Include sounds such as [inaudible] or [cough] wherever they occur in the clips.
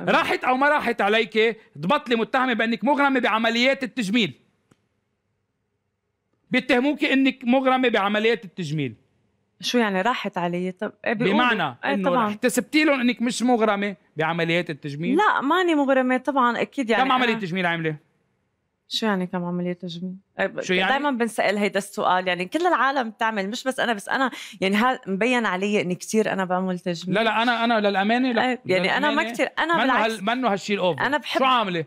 راحت أو ما راحت عليك تبطلي متهمة بأنك مغرمة بعمليات التجميل. بيتهموك إنك مغرمة بعمليات التجميل. شو يعني راحت علي؟ طب بمعنى إيه إنه احتسبتي لهم إنك مش مغرمة بعمليات التجميل؟ لا ماني مغرمة طبعا أكيد يعني كم عملية أنا- تجميل عاملة؟ شو يعني كم عملية تجميل؟ شو يعني؟ دائما بنسأل هيدا السؤال يعني كل العالم بتعمل مش بس أنا بس أنا يعني ها مبين علي إني كثير أنا بعمل تجميل؟ لا لا أنا أنا للأمانة لا. يعني أنا ما للأمانة كثير أنا منه بالعكس. هال منه هالشيء الأوفر؟ أنا بحب- شو عاملة؟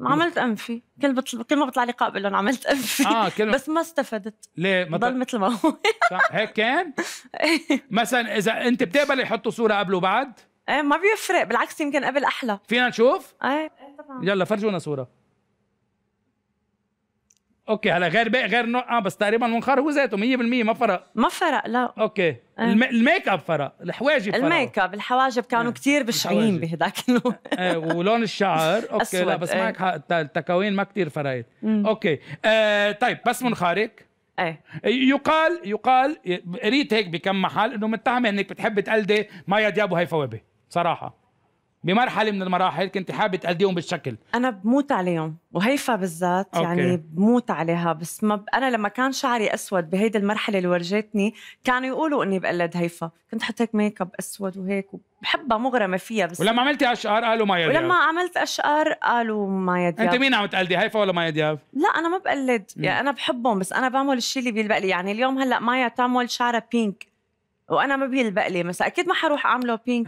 عملت أنفي. كل بطل كل ما بطلع لي بقول لهم عملت أنفي. آه كل [laughs] بس ما استفدت. ليه؟ ضل مثلا مثل ما هو. هيك كان؟ [laughs] مثلا إذا أنت بتقبلي يحطوا صورة قبل وبعد؟ إيه ما بيفرق بالعكس يمكن قبل أحلى. فينا نشوف؟ إيه طبعا يلا فرجونا صورة. okay هلا غير بي غير نوع آه بس تقريبا منخار هو ذاته 100% ما فرق. ما فرق لا. okay الم... ال make up فرق الحواجب فرق. الميك اب الحواجب كانوا إيه. كثير بشعين. بهداك الوقت. آه ولون الشعر [laughs] okay لا أسود، بس إيه. معك حق الت- التكوين ما كتير فرقت. okay آه طيب بس منخارك إيه. يقال يقال قريت هيك بكم محل إنه متهمة إنك بتحب تقلدي مايا دياب وهيفا وهبي صراحة. بمرحلة من المراحل كنت حابة تقلديهم بالشكل. أنا بموت عليهم وهيفا بالذات okay. يعني بموت عليها. بس ما ب... أنا لما كان شعري أسود بهيدي المرحلة اللي ورجتني كانوا يقولوا إني بقلد هيفا. كنت حط هيك make up أسود وهيك وبحبها مغرمة فيها بس ولما عملتي أشعار قالوا مايا دياب ولما عملت اشقر قالوا ما أنت مين عم تقلدي هيفا ولا مايا دياب لا أنا ما بقلد. مم. يعني أنا بحبهم بس أنا بعمل الشيء اللي بيلبق لي. يعني اليوم هلأ مايا تعمل شعرها بينك وأنا ما بيلبق لي. مثلا أكيد ما حروح أعمله بينك